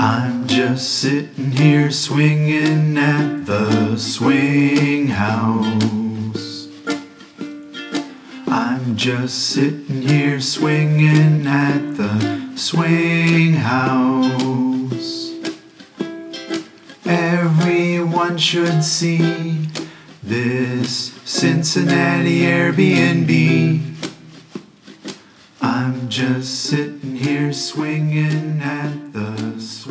I'm just sitting here swinging at the swing house. I'm just sitting here swinging at the swing house. Everyone should see this Cincinnati Airbnb. I'm just sitting here swinging at the swing.